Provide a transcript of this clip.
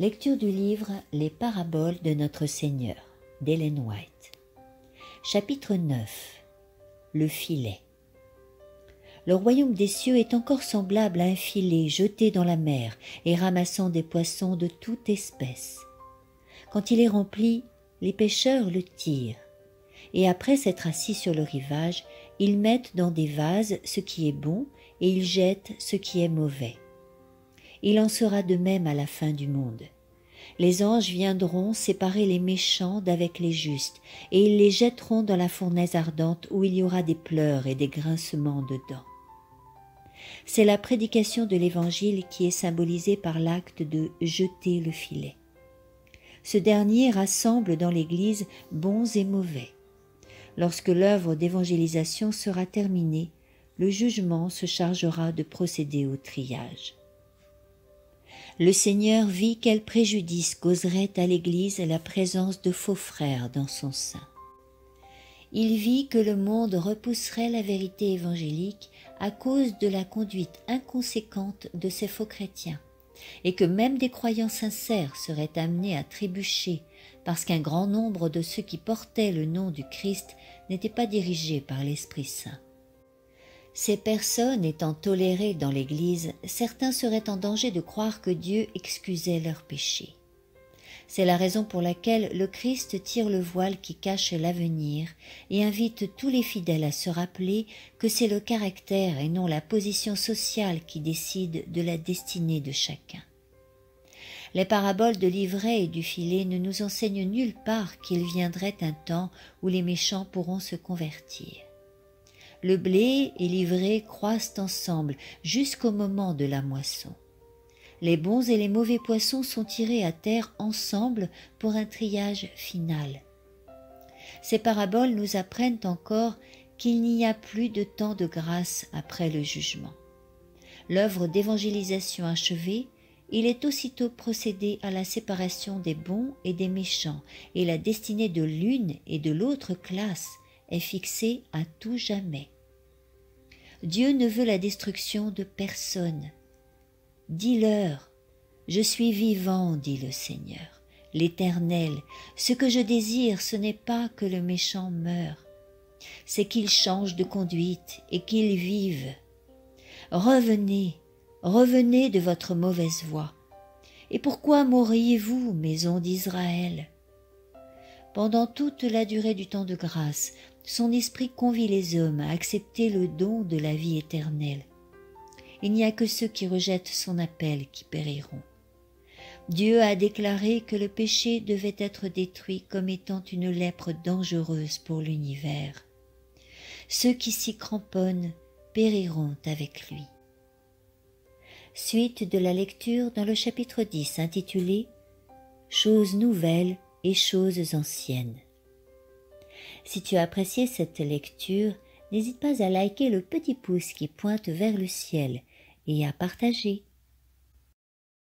Lecture du livre Les paraboles de notre Seigneur d'Ellen White. Chapitre 9 Le filet. Le royaume des cieux est encore semblable à un filet jeté dans la mer et ramassant des poissons de toute espèce. Quand il est rempli, les pêcheurs le tirent, et après s'être assis sur le rivage, ils mettent dans des vases ce qui est bon et ils jettent ce qui est mauvais. Il en sera de même à la fin du monde. Les anges viendront séparer les méchants d'avec les justes, et ils les jetteront dans la fournaise ardente où il y aura des pleurs et des grincements de dents. C'est la prédication de l'Évangile qui est symbolisée par l'acte de jeter le filet. Ce dernier rassemble dans l'Église bons et mauvais. Lorsque l'œuvre d'évangélisation sera terminée, le jugement se chargera de procéder au triage. Le Seigneur vit quel préjudice causerait à l'Église la présence de faux frères dans son sein. Il vit que le monde repousserait la vérité évangélique à cause de la conduite inconséquente de ces faux chrétiens, et que même des croyants sincères seraient amenés à trébucher parce qu'un grand nombre de ceux qui portaient le nom du Christ n'étaient pas dirigés par l'Esprit Saint. Ces personnes étant tolérées dans l'Église, certains seraient en danger de croire que Dieu excusait leurs péchés. C'est la raison pour laquelle le Christ tire le voile qui cache l'avenir et invite tous les fidèles à se rappeler que c'est le caractère et non la position sociale qui décide de la destinée de chacun. Les paraboles de l'ivraie et du filet ne nous enseignent nulle part qu'il viendrait un temps où les méchants pourront se convertir. Le blé et l'ivraie croissent ensemble jusqu'au moment de la moisson. Les bons et les mauvais poissons sont tirés à terre ensemble pour un triage final. Ces paraboles nous apprennent encore qu'il n'y a plus de temps de grâce après le jugement. L'œuvre d'évangélisation achevée, il est aussitôt procédé à la séparation des bons et des méchants, et la destinée de l'une et de l'autre classe est fixée à tout jamais. Dieu ne veut la destruction de personne. Dis-leur, je suis vivant, dit le Seigneur, l'Éternel, ce que je désire, ce n'est pas que le méchant meure, c'est qu'il change de conduite et qu'il vive. Revenez, revenez de votre mauvaise voie. Et pourquoi mourriez-vous, maison d'Israël? Pendant toute la durée du temps de grâce, son esprit convie les hommes à accepter le don de la vie éternelle. Il n'y a que ceux qui rejettent son appel qui périront. Dieu a déclaré que le péché devait être détruit comme étant une lèpre dangereuse pour l'univers. Ceux qui s'y cramponnent périront avec lui. Suite de la lecture dans le chapitre 10 intitulé Choses nouvelles et choses anciennes. Si tu as apprécié cette lecture, n'hésite pas à liker le petit pouce qui pointe vers le ciel et à partager.